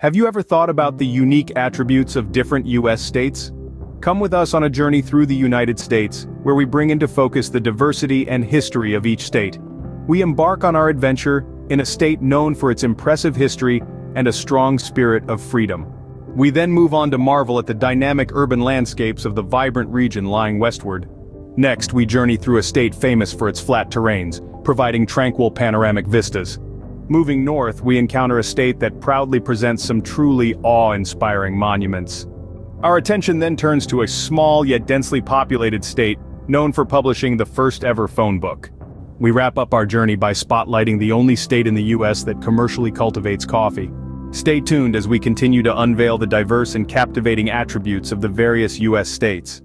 Have you ever thought about the unique attributes of different US states? Come with us on a journey through the United States, where we bring into focus the diversity and history of each state. We embark on our adventure in a state known for its impressive history and a strong spirit of freedom. We then move on to marvel at the dynamic urban landscapes of the vibrant region lying westward. Next we journey through a state famous for its flat terrains, providing tranquil panoramic vistas. Moving north, we encounter a state that proudly presents some truly awe-inspiring monuments. Our attention then turns to a small yet densely populated state, known for publishing the first ever phone book. We wrap up our journey by spotlighting the only state in the US that commercially cultivates coffee. Stay tuned as we continue to unveil the diverse and captivating attributes of the various US states.